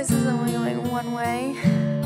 this is only going one way.